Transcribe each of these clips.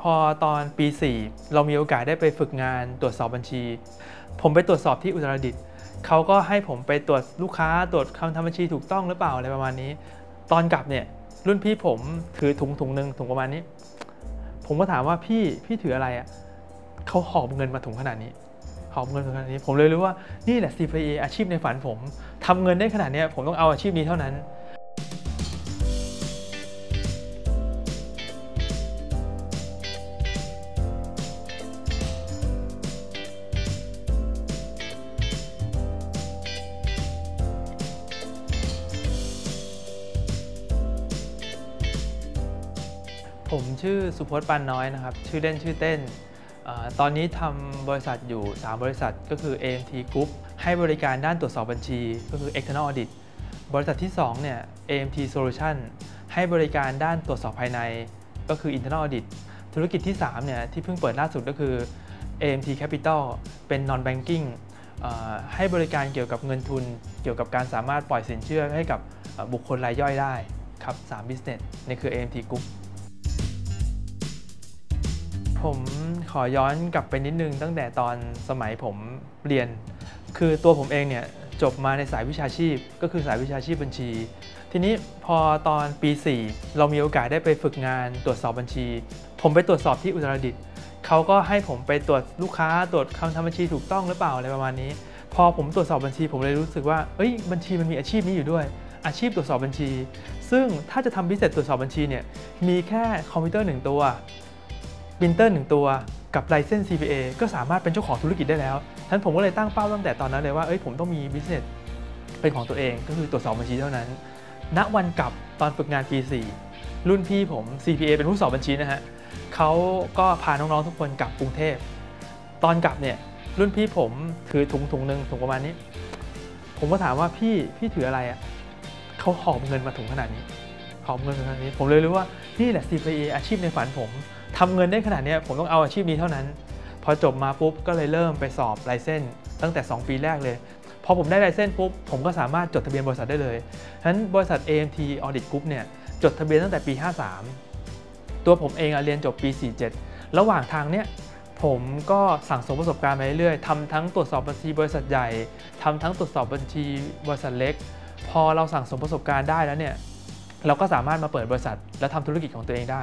พอตอนปี 4 เรามีโอกาสได้ไปฝึกงานตรวจสอบบัญชี ผมไปตรวจสอบที่อุตรดิตถ์เขาก็ให้ผมไปตรวจลูกค้าตรวจคำทำบัญชีถูกต้องหรือเปล่าอะไรประมาณนี้ ตอนกลับเนี่ยรุ่นพี่ผมถือถุงถุงหนึ่งถุงประมาณนี้ ผมก็ถามว่าพี่พี่ถืออะไรอะ่ะเขาหอบเงินมาถุงขนาดนี้ หอบเงินมาขนาดนี้ ผมเลยรู้ว่านี่แหละ CPA อาชีพในฝันผมทำเงินได้ขนาดนี้ผมต้องเอาอาชีพนี้เท่านั้น ผมชื่อสุพจน์ปานน้อยนะครับ ชื่อเล่นชื่อเต้นอตอนนี้ทำบริษัทอยู่ 3 บริษัทก็คือ AMT Group ให้บริการด้านตรวจสอบบัญชี ก็คือ External Audit บริษัทที่2เนี่ย AMT Solution ให้บริการด้านตรวจสอบภายใน ก็คือ Internal Audit ธุรกิจที่3เนี่ยที่เพิ่งเปิดล่าสุดก็คือ AMT Capital เป็น Non Banking ให้บริการเกี่ยวกับเงินทุน เกี่ยวกับการสามารถปล่อยสินเชื่อให้กับบุคคลรายย่อยได้ครับ3 business นี่คือ AMT Group ผมขอย้อนกลับไปนิดนึงตั้งแต่ตอนสมัยผมเรียน คือตัวผมเองเนี่ยจบมาในสายวิชาชีพ ก็คือสายวิชาชีพบัญชี ทีนี้พอตอนปี 4 เรามีโอกาสได้ไปฝึกงานตรวจสอบบัญชี ผมไปตรวจสอบที่อุตรดิตถ์เขาก็ให้ผมไปตรวจลูกค้าตรวจคำทำบัญชีถูกต้องหรือเปล่าอะไรประมาณนี้ พอผมตรวจสอบบัญชี ผมเลยรู้สึกว่าเอ้ยบัญชีมันมีอาชีพนี้อยู่ด้วย อาชีพตรวจสอบบัญชี ซึ่งถ้าจะทำพิเศษตรวจสอบบัญชีเนี่ยมีแค่คอมพิวเตอร์หนึ่งตัว ปรินเตอร์หนึ่งตัวกับไลเซนส์ CPA ก็สามารถเป็นเจ้าของธุรกิจได้แล้วฉะนั้นผมก็เลยตั้งเป้าตั้งแต่ตอนนั้นเลยว่าเอ้ยผมต้องมี business เป็นของตัวเองก็คือตรวจสอบบัญชีเท่านั้น ณวันกลับตอนฝึกงานปี 4 รุ่นพี่ผม CPA เป็นผู้สอบบัญชีนะฮะเขาก็พาน้องๆทุกคนกลับกรุงเทพ ตอนกลับเนี่ยรุ่นพี่ผมถือถุงถุงหนึ่งถุงประมาณนี้ ผมก็ถามว่าพี่พี่ถืออะไรอะ่ะเขาหอบเงินมาถุงขนาดนี้หอบเงินขนาดนี้ ผมเลยรู้ว่านี่แหละ CPA อาชีพในฝันผม ทำเงินได้ขนาดนี้ผมต้องเอาอาชีพนี้เท่านั้น พอจบมาปุ๊บก็เลยเริ่มไปสอบไลเซนส์ตั้งแต่ 2 ปีแรกเลย พอผมได้ไลเซนส์ปุ๊บผมก็สามารถจดทะเบียนบริษัทได้เลยฉะนั้นบริษัท AMT Audit Group เนี่ยจดทะเบียนตั้งแต่ปี 53 ตัวผมเองอะเรียนจบปี 47 ระหว่างทางเนี้ยผมก็สั่งสมประสบการณ์มาเรื่อยๆทำทั้งตรวจสอบบัญชีบริษัทใหญ่ทำทั้งตรวจสอบบัญชีบริษัทเล็ก พอเราสั่งสมประสบการณ์ได้แล้วเนี่ยเราก็สามารถมาเปิดบริษัท และทำธุรกิจของตัวเองได้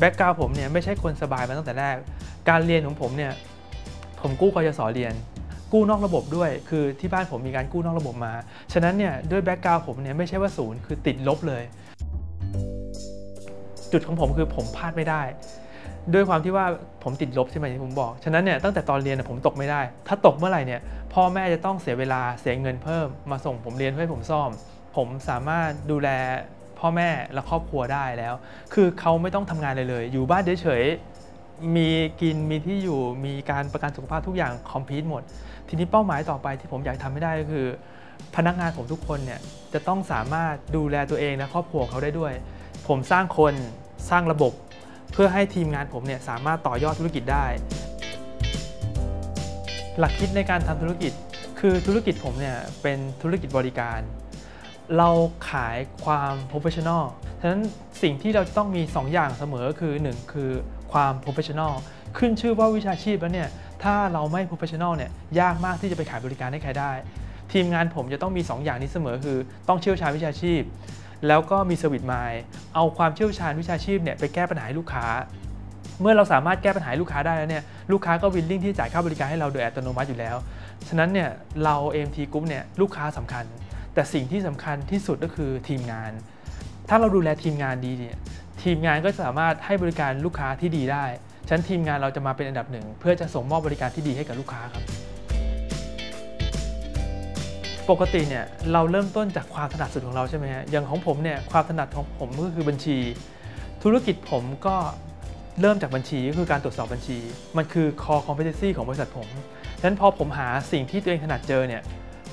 background ผมเนี่ยไม่ใช่คนสบายมาตั้งแต่แรก การเรียนของผมเนี่ยผมกู้กยศเรียน กู้นอกระบบด้วย คือที่บ้านผมมีการกู้นอกระบบมา ฉะนั้นเนี่ยด้วยแบ็กกราวผมเนี่ยไม่ใช่ว่าศูนย์คือติดลบเลย จุดของผมคือผมพลาดไม่ได้ ด้วยความที่ว่าผมติดลบใช่ไหมที่ผมบอก ฉะนั้นเนี่ยตั้งแต่ตอนเรียนเนี่ยผมตกไม่ได้ ถ้าตกเมื่อไหร่เนี่ยพ่อแม่จะต้องเสียเวลาเสียเงินเพิ่ม มาส่งผมเรียนเพื่อให้ผมซ่อม ผมสามารถดูแล พ่อแม่และครอบครัวได้แล้ว คือเขาไม่ต้องทำงานเลยเลย อยู่บ้านเฉยๆมีกินมีที่อยู่มีการประกันสุขภาพทุกอย่างคอมพลีทหมด ทีนี้เป้าหมายต่อไปที่ผมอยากทำให้ได้ก็คือ พนักงานผมทุกคนเนี่ยจะต้องสามารถดูแลตัวเองและครอบครัวเขาได้ด้วย ผมสร้างคนสร้างระบบ เพื่อให้ทีมงานผมเนี่ยสามารถต่อยอดธุรกิจได้ หลักคิดในการทำธุรกิจคือธุรกิจผมเนี่ยเป็นธุรกิจบริการ เราขายความ professional ฉะนั้นสิ่งที่เราจะต้องมี 2 อย่างเสมอคือ 1 คือความ professional ขึ้นชื่อว่าวิชาชีพแล้วเนี่ยถ้าเราไม่ professional เนี่ยยากมากที่จะไปขายบริการให้ใครได้ ทีมงานผมจะต้องมี 2 อย่างนี้เสมอคือ ต้องเชี่ยวชาญวิชาชีพ แล้วก็มี service mind เอาความเชี่ยวชาญวิชาชีพเนี่ยไปแก้ปัญหาให้ลูกค้า เมื่อเราสามารถแก้ปัญหาให้ลูกค้าได้แล้วเนี่ยลูกค้าก็วิลลิ่งที่จ่ายค่าบริการให้เราโดยอัตโนมัติอยู่แล้วฉะนั้นเนี่ยเรา AMT Group เนี่ยลูกค้าสำคัญ แต่สิ่งที่สำคัญที่สุดก็คือทีมงาน ถ้าเราดูแลทีมงานดีเนี่ยทีมงานก็สามารถให้บริการลูกค้าที่ดีได้ฉะนั้นทีมงานเราจะมาเป็นอันดับหนึ่ง เพื่อจะส่งมอบบริการที่ดีให้กับลูกค้าครับ ปกติเนี่ยเราเริ่มต้นจากความถนัดสุดของเราใช่ไหมฮะอย่างของผมเนี่ยความถนัดของผมก็คือบัญชี ธุรกิจผมก็เริ่มจากบัญชีก็คือการตรวจสอบบัญชี มันคือ core competency ของบริษัทผมฉะนั้นพอผมหาสิ่งที่ตัวเองถนัดเจอเนี่ย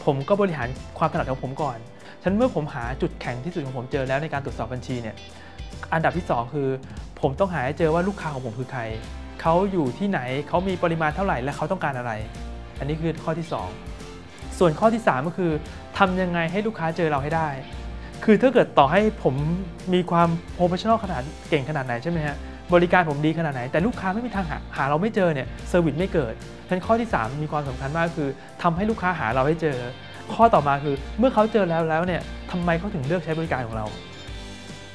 ผมก็บริหารความถนัดของผมก่อนฉะนั้นเมื่อผมหาจุดแข็งที่สุดของผมเจอแล้วในการตรวจสอบบัญชีเนี่ยอันดับที่ 2 คือ ผมต้องหาให้เจอว่าลูกค้าของผมคือใครเขาอยู่ที่ไหนเขามีปริมาณเท่าไหร่และเขาต้องการอะไร อันนี้คือข้อที่ 2 ส่วนข้อที่ 3 ก็คือทำยังไงให้ลูกค้าเจอเราให้ได้ คือถ้าเกิดต่อให้ผมมีความ professional ขนาดเก่งขนาดไหนใช่ไหมฮะ บริการผมดีขนาดไหน แต่ลูกค้าไม่มีทางหาหาเราไม่เจอเนี่ย service ไม่เกิดฉะนั้นข้อที่ 3 มีความสำคัญมากคือทำให้ลูกค้าหาเราให้เจอ ข้อต่อมาคือเมื่อเขาเจอแล้วแล้วเนี่ยทำไมเขาถึงเลือกใช้บริการของเรา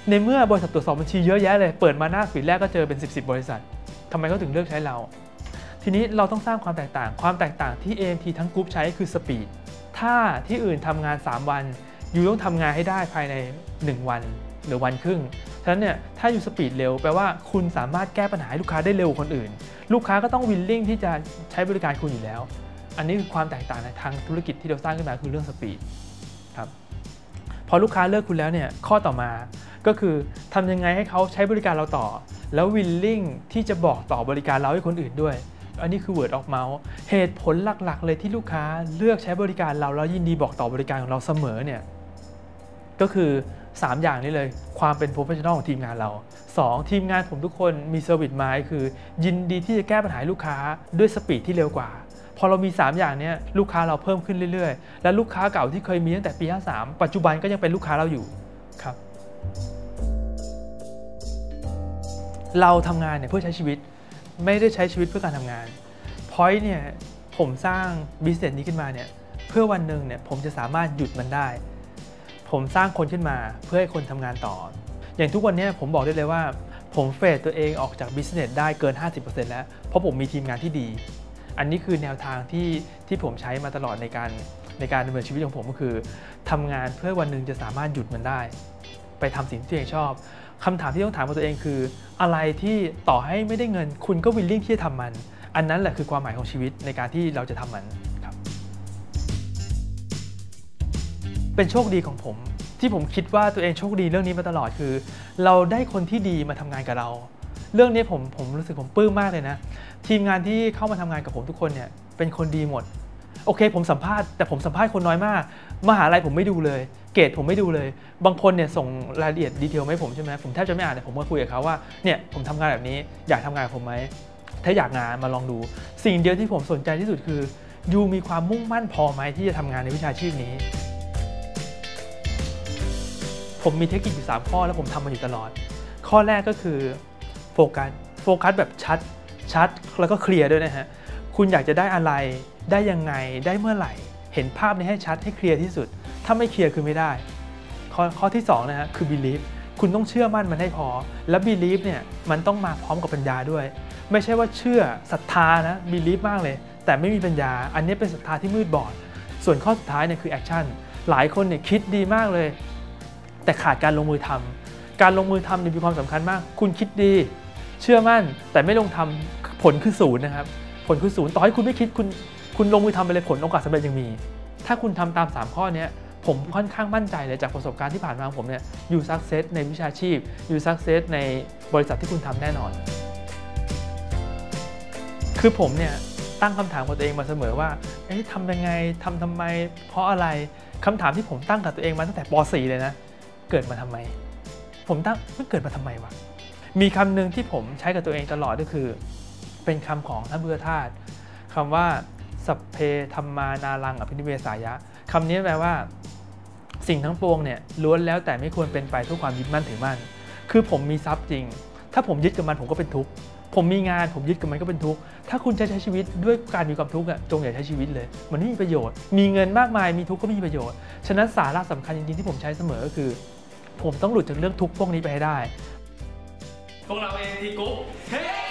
ในเมื่อบริษัทตรวจสอบบัญชีเยอะแยะเลยเปิดมาหน้า feed แรกก็เจอเป็น 10 10บริษัททำไมเขาถึงเลือกใช้เรา ทีนี้เราต้องสร้างความแตกต่าง ความแตกต่างที่ AMT ทั้งกรุ๊ปใช้คือ speed ถ้าที่อื่นทำงาน 3 วันอยู่ต้องทำงานให้ได้ภายใน 1 วันหรือวันครึ่ง ฉะนั้นเนี่ยถ้าอยู่สปีดเร็วแปลว่าคุณสามารถแก้ปัญหาให้ลูกค้าได้เร็วกว่าคนอื่น ลูกค้าก็ต้องวิลลิ่งที่จะใช้บริการคุณอยู่แล้ว อันนี้คือความแตกต่างในทางธุรกิจที่เราสร้างขึ้นมาคือเรื่องสปีดครับพอลูกค้าเลือกคุณแล้วเนี่ยข้อต่อมาก็คือทำยังไงให้เขาใช้บริการเราต่อ แล้ววิลลิ่งที่จะบอกต่อบริการเราให้คนอื่นด้วย อันนี้คือ word of mouth เหตุผลหลักๆ เลยที่ลูกค้าเลือกใช้บริการเราแล้วยินดีบอกต่อบริการของเราเสมอเนี่ย ก็คือ 3 อย่างนี้เลย ความเป็น professional ของทีมงานเรา 2. ทีมงานผมทุกคนมี service mind คือ ยินดีที่จะแก้ปัญหาลูกค้าด้วยสปีดที่เร็วกว่า พอเรามี 3 อย่างนี้ลูกค้าเราเพิ่มขึ้นเรื่อยๆ และลูกค้าเก่าที่เคยมีตั้งแต่ปี 53 ปัจจุบันก็ยังเป็นลูกค้าเราอยู่ครับเราทำงานเนี่ยเพื่อใช้ชีวิตไม่ได้ใช้ชีวิตเพื่อการทำงาน point เนี่ยผมสร้าง business นี้ขึ้นมาเนี่ยเพื่อวันหนึ่งเนี่ยผมจะสามารถหยุดมันได้ ผมสร้างคนขึ้นมาเพื่อให้คนทำงานต่อ อย่างทุกวันนี้ผมบอกได้เลยว่า ผม fade ตัวเองออกจาก business ได้เกิน 50%แล้ว เพราะผมมีทีมงานที่ดี อันนี้คือแนวทางที่ที่ผมใช้มาตลอดในการในการดำเนินชีวิตของผมก็คือทำงานเพื่อวันหนึ่งจะสามารถหยุดมันได้ ไปทำสิ่งที่ตัวเองชอบคำถามที่ต้องถามกับตัวเองคือ อะไรที่ต่อให้ไม่ได้เงิน คุณก็วิลลิ่งที่จะทำมัน อันนั้นแหละคือความหมายของชีวิตในการที่เราจะทำมัน เป็นโชคดีของผม ที่ผมคิดว่าตัวเองโชคดีเรื่องนี้มาตลอดคือ เราได้คนที่ดีมาทำงานกับเรา เรื่องนี้ผมผมรู้สึกผมปลื้มมากเลยนะ ทีมงานที่เข้ามาทำงานกับผมทุกคนเนี่ยเป็นคนดีหมดโอเค ผมสัมภาษณ์แต่ผมสัมภาษณ์คนน้อยมาก มหาลัยผมไม่ดูเลย เกรดผมไม่ดูเลย บางคนเนี่ยส่งรายละเอียด detail มาให้ผมใช่ไหมผมแทบจะไม่อ่านแต่ผมก็คุยกับเขาว่าเนี่ยผมทำงานแบบนี้อยากทำงานกับผมไหมถ้าอยากงานมาลองดู สิ่งเดียวที่ผมสนใจที่สุดคือ you มีความมุ่งมั่นพอไหมที่จะทำงานในวิชาชีพนี้ ผมมีเทคนิคอยู่3ข้อแล้วผมทำมันอยู่ตลอด ข้อแรกก็คือโฟกัสโฟกัสแบบชัดชัดแล้วก็เคลียร์ด้วยนะฮะคุณอยากจะได้อะไรได้ยังไงได้เมื่อไหร่ เห็นภาพนี้ให้ชัดให้เคลียร์ที่สุด ถ้าไม่เคลียร์คือไม่ได้ ข้อข้อที่2นะฮะคือ belief คุณต้องเชื่อมั่นมันให้พอ แล้ว belief เนี่ยมันต้องมาพร้อมกับปัญญาด้วย ไม่ใช่ว่าเชื่อศรัทธานะ belief มากเลย แต่ไม่มีปัญญา อันนี้เป็นศรัทธาที่มืดบอด ส่วนข้อสุดท้ายเนี่ยคือ action หลายคนเนี่ยคิดดีมากเลย แต่ขาดการลงมือทำการลงมือทำเนี่ยมีความสำคัญมาก คุณคิดดี เชื่อมั่น แต่ไม่ลงทำผลคือศูนย์นะครับ ผลคือศูนย์ต่อให้คุณไม่คิดคุณคุณลงมือทำไปเลยผลโอกาสสำเร็จยังมี ถ้าคุณทำตาม 3 ข้อนี้ผมค่อนข้างมั่นใจเลยจากประสบการณ์ที่ผ่านมาของผมเนี่ยอยู่ success ในวิชาชีพ อยู่ success ในบริษัทที่คุณทำแน่นอน คือผมเนี่ยตั้งคำถามกับตัวเองมาเสมอว่า เอ๊ะทำยังไงทำทำไม เพราะอะไรคำถามที่ผมตั้งกับตัวเองมาตั้งแต่ป .4 เลยนะ เกิดมาทำไม ผมตั้งมันเกิดมาทำไมวะมีคำหนึ่งที่ผมใช้กับตัวเองตลอดก็คือ เป็นคำของท่านพุทธทาสคำว่าสัพเพธรรมานารังอภินิเวสายะคำนี้แปลว่า สิ่งทั้งปวงเนี่ยล้วนแล้วแต่ไม่ควรเป็นไปเพื่อความยึดมั่นถือมั่น คือผมมีทรัพย์จริง ถ้าผมยึดกับมันผมก็เป็นทุกข์ผมมีงานผมยึดกับมันก็เป็นทุกข์ถ้าคุณจะใช้ชีวิตด้วยการมีความทุกข์อะจงอย่าใช้ชีวิตเลย มันไม่มีประโยชน์ มีเงินมากมายมีทุกข์ก็ไม่มีประโยชน์ ฉะนั้นสาระสำคัญจริงๆที่ผมใช้เสมอก็คือ ผมต้องหลุดจากเรื่องทุกข์พวกนี้ไปให้ได้ พวกเราเองทีกรุ๊ปเฮ้